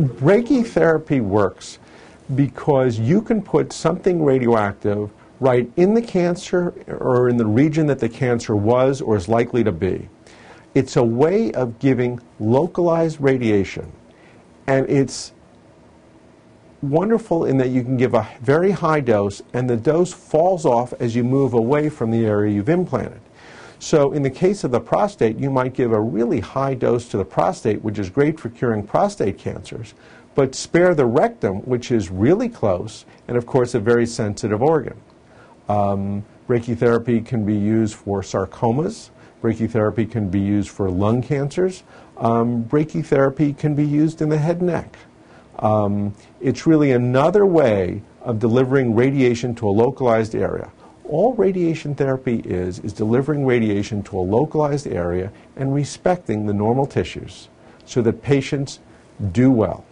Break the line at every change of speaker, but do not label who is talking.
brachytherapy works because you can put something radioactive right in the cancer or in the region that the cancer was or is likely to be. It's a way of giving localized radiation, and it's wonderful in that you can give a very high dose and the dose falls off as you move away from the area you've implanted. So in the case of the prostate, you might give a really high dose to the prostate, which is great for curing prostate cancers, but spare the rectum, which is really close and, of course, a very sensitive organ. Um, brachytherapy can be used for sarcomas. Brachytherapy can be used for lung cancers. Um, brachytherapy can be used in the head and neck. Um, it's really another way of delivering radiation to a localized area. All radiation therapy is, is delivering radiation to a localized area and respecting the normal tissues so that patients do well.